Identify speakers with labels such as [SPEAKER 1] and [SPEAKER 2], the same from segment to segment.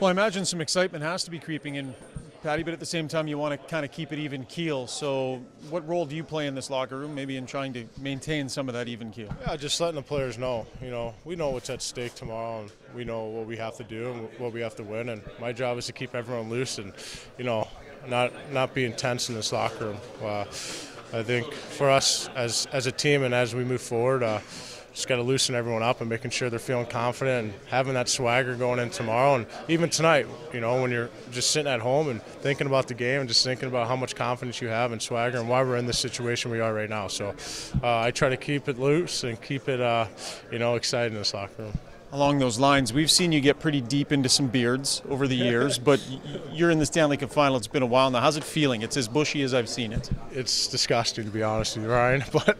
[SPEAKER 1] Well, I imagine some excitement has to be creeping in, Patty, but at the same time, you want to kind of keep it even keel. So, what role do you play in this locker room, maybe in trying to maintain some of that even keel?
[SPEAKER 2] Yeah, just letting the players know. You know, we know what's at stake tomorrow, and we know what we have to do and what we have to win. And my job is to keep everyone loose and, you know, not not be intense in this locker room. Uh, I think for us as as a team and as we move forward. Uh, just got to loosen everyone up and making sure they're feeling confident and having that swagger going in tomorrow and even tonight. You know, when you're just sitting at home and thinking about the game and just thinking about how much confidence you have and swagger and why we're in this situation we are right now. So uh, I try to keep it loose and keep it, uh, you know, exciting in this locker room.
[SPEAKER 1] Along those lines, we've seen you get pretty deep into some beards over the years, but you're in the Stanley Cup final. It's been a while now. How's it feeling? It's as bushy as I've seen it.
[SPEAKER 2] It's disgusting, to be honest with you, Ryan, but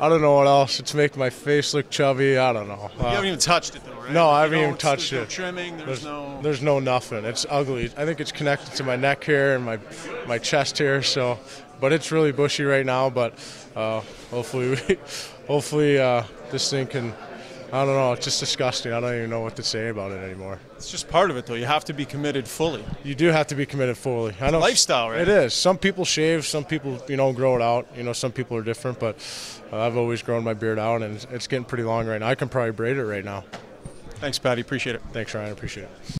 [SPEAKER 2] I don't know what else. It's making my face look chubby. I don't know.
[SPEAKER 1] You haven't even touched it, though, right?
[SPEAKER 2] No, I haven't even
[SPEAKER 1] don't-
[SPEAKER 2] touched
[SPEAKER 1] there's
[SPEAKER 2] it.
[SPEAKER 1] No trimming. There's,
[SPEAKER 2] There's,
[SPEAKER 1] no.
[SPEAKER 2] there's no nothing. It's ugly. I think it's connected to my neck here and my my chest here. So, but it's really bushy right now. But uh, hopefully, we, hopefully uh, this thing can. I don't know. It's just disgusting. I don't even know what to say about it anymore.
[SPEAKER 1] It's just part of it, though. You have to be committed fully.
[SPEAKER 2] You do have to be committed fully. I know
[SPEAKER 1] lifestyle, right?
[SPEAKER 2] It is. Some people shave. Some people, you know, grow it out. You know, some people are different. But uh, I've always grown my beard out, and it's, it's getting pretty long right now. I can probably braid it right now.
[SPEAKER 1] Thanks, Patty. Appreciate it.
[SPEAKER 2] Thanks, Ryan. Appreciate it.